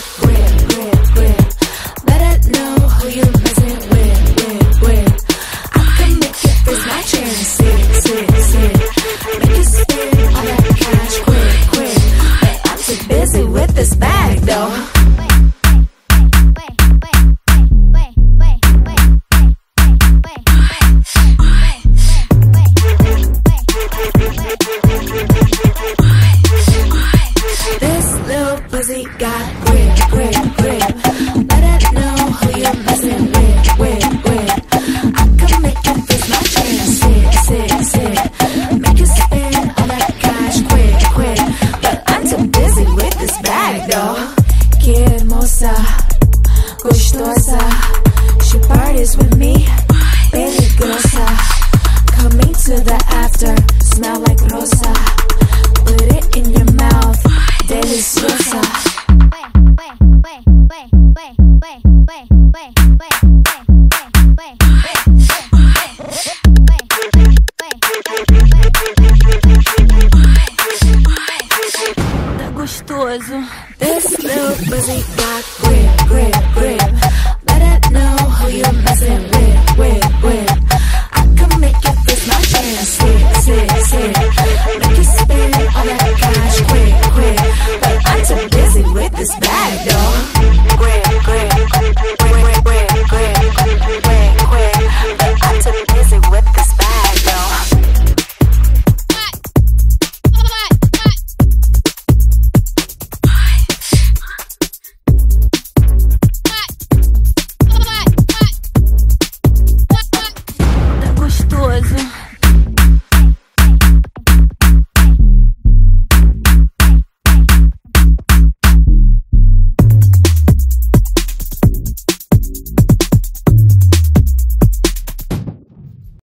got. got grip, grip, grip. Better know who you're messing with, with, with. I can make you my. Make you all that cash quick, quick. But I'm too busy with this bag, though. She parties with me. Coming to the after, smell like rosa. Put it in your mouth, deliciosa. Tá gostoso. esse little pussy grip, grip, grip.